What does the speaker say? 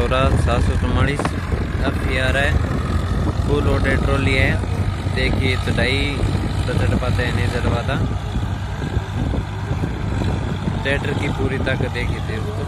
सोलह सात सौ चौवालीस एफ़ ई आर है। फुल लोडेड ट्रॉली है देखिए, चढ़ाई तो चढ़ पाते हैं, नहीं चढ़ पाता। ट्रैक्टर की पूरी ताकत देखिए थे उसको